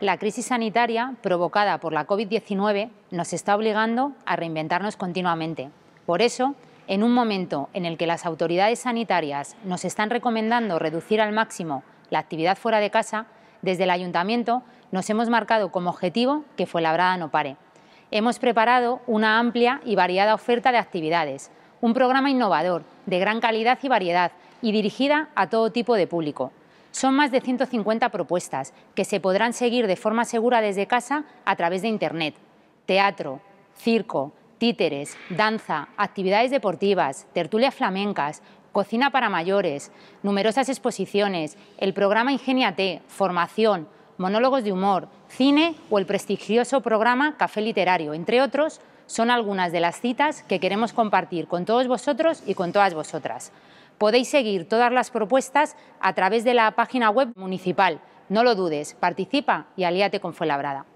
La crisis sanitaria provocada por la COVID-19 nos está obligando a reinventarnos continuamente. Por eso, en un momento en el que las autoridades sanitarias nos están recomendando reducir al máximo la actividad fuera de casa, desde el Ayuntamiento nos hemos marcado como objetivo que Fuenlabrada no pare. Hemos preparado una amplia y variada oferta de actividades, un programa innovador, de gran calidad y variedad y dirigida a todo tipo de público. Son más de 150 propuestas que se podrán seguir de forma segura desde casa a través de Internet. Teatro, circo, títeres, danza, actividades deportivas, tertulias flamencas, cocina para mayores, numerosas exposiciones, el programa Ingeniate, formación, monólogos de humor, cine o el prestigioso programa Café Literario, entre otros, son algunas de las citas que queremos compartir con todos vosotros y con todas vosotras. Podéis seguir todas las propuestas a través de la página web municipal. No lo dudes, participa y alíate con Fuenlabrada.